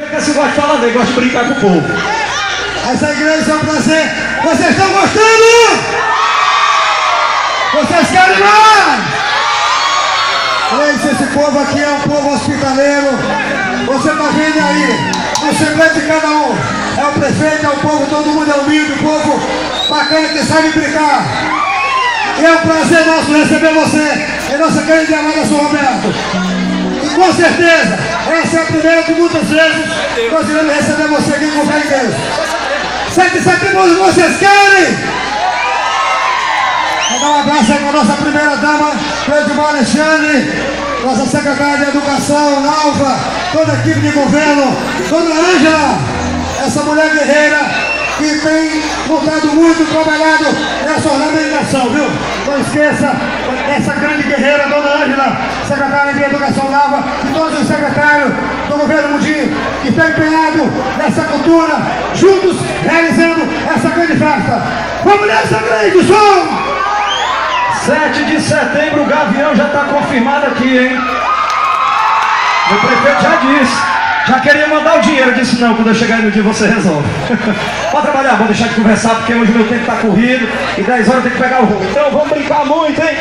Esse gosta de falar, né? gosta de brincar com o povo. Essa igreja é um prazer. Vocês estão gostando? Vocês querem mais? Gente, esse povo aqui é um povo hospitaleiro. Você está vendo aí? O segredo de cada um. É o prefeito, é o povo, todo mundo é humilde, o povo bacana que sabe brincar. E é um prazer nosso receber você em nossa grande amada São Roberto. E com certeza, essa é a primeira de muitas vezes nós iremos receber você aqui com fé em Deus. Sete músicos vocês querem? Vou dar um abraço aí para a nossa primeira dama, Cleide Alexandre, nossa secretária de Educação, Nalva, toda a equipe de governo, Dona Ângela, essa mulher guerreira que tem lutado muito, trabalhado nessa ornamentação, viu? Não esqueça essa grande guerreira, Dona Ângela, secretária de Educação Nova, e todos os secretários do governo Mudim, que estão empenhados nessa cultura, juntos realizando essa grande festa. Vamos nessa grande som! 7 de setembro, o Gavião já está confirmado aqui, hein? O prefeito já disse. Já queria mandar o dinheiro, disse não, quando eu chegar aí no dia você resolve. Pode trabalhar, vou deixar de conversar porque hoje meu tempo está corrido e 10 horas tem que pegar o voo. Então vamos brincar muito, hein?